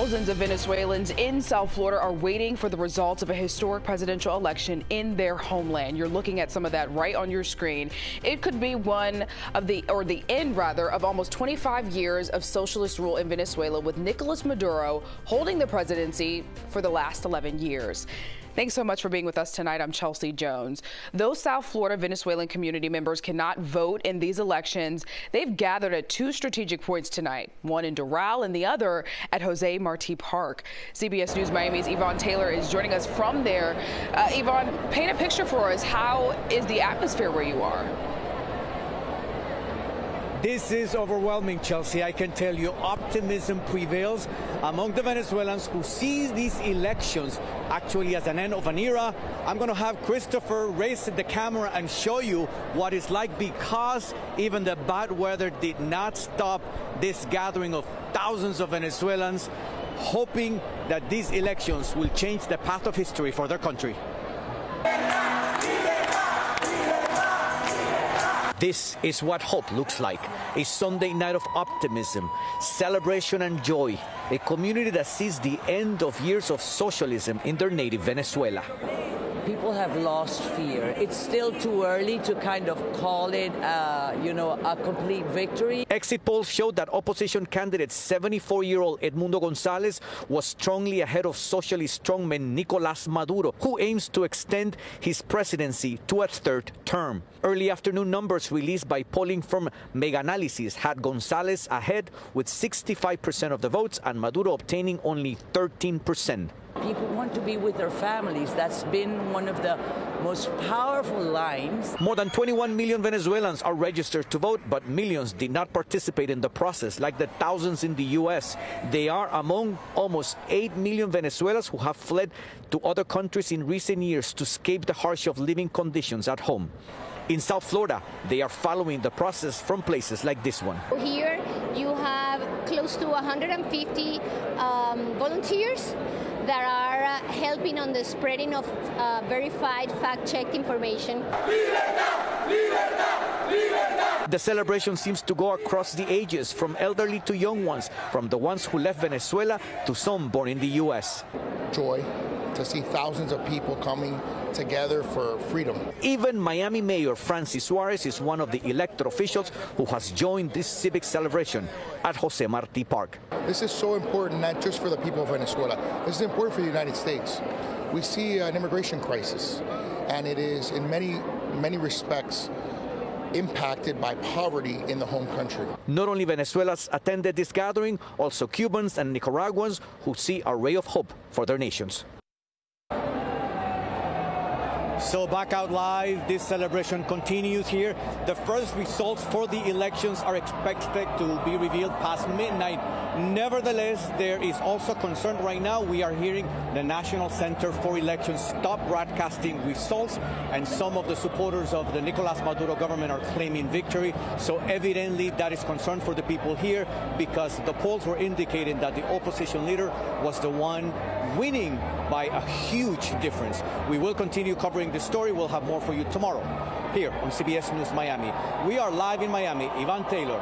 Thousands of Venezuelans in South Florida are waiting for the results of a historic presidential election in their homeland. You're looking at some of that right on your screen. It could be one of the, or the end rather, of almost 25 years of socialist rule in Venezuela with Nicolas Maduro holding the presidency for the last 11 years. Thanks so much for being with us tonight. I'm Chelsea Jones. Those South Florida Venezuelan community members cannot vote in these elections. They've gathered at two strategic points tonight, one in Doral and the other at Jose Marti Park. CBS News Miami's Yvonne Taylor is joining us from there. Uh, Yvonne, paint a picture for us. How is the atmosphere where you are? This is overwhelming, Chelsea. I can tell you optimism prevails among the Venezuelans who see these elections actually as an end of an era. I'm going to have Christopher race the camera and show you what it's like because even the bad weather did not stop this gathering of thousands of Venezuelans hoping that these elections will change the path of history for their country. This is what hope looks like a Sunday night of optimism, celebration, and joy. A community that sees the end of years of socialism in their native Venezuela people have lost fear. It's still too early to kind of call it, uh, you know, a complete victory. Exit polls showed that opposition candidate 74-year-old Edmundo Gonzalez was strongly ahead of socialist strongman Nicolas Maduro, who aims to extend his presidency to a third term. Early afternoon numbers released by polling firm Meganalysis had Gonzalez ahead with 65% of the votes and Maduro obtaining only 13%. People want to be with their families. That's been one of the most powerful lines. More than 21 million Venezuelans are registered to vote, but millions did not participate in the process, like the thousands in the U.S. They are among almost 8 million Venezuelans who have fled to other countries in recent years to escape the harsh of living conditions at home. In South Florida, they are following the process from places like this one. Here you have close to 150 um, volunteers that are uh, helping on the spreading of uh, verified, fact-checked information. The celebration seems to go across the ages, from elderly to young ones, from the ones who left Venezuela to some born in the U.S. Joy to see thousands of people coming together for freedom. Even Miami Mayor Francis Suarez is one of the elected officials who has joined this civic celebration at Jose Marti Park. This is so important, not just for the people of Venezuela. This is important for the United States. We see an immigration crisis, and it is in many, many respects impacted by poverty in the home country. Not only Venezuelans attended this gathering, also Cubans and Nicaraguans who see a ray of hope for their nations. So back out live, this celebration continues here. The first results for the elections are expected to be revealed past midnight. Nevertheless, there is also concern right now. We are hearing the National Center for Elections stop broadcasting results, and some of the supporters of the Nicolas Maduro government are claiming victory. So evidently that is concern for the people here because the polls were indicating that the opposition leader was the one winning by a huge difference. We will continue covering the story. We'll have more for you tomorrow here on CBS News Miami. We are live in Miami. Yvonne Taylor,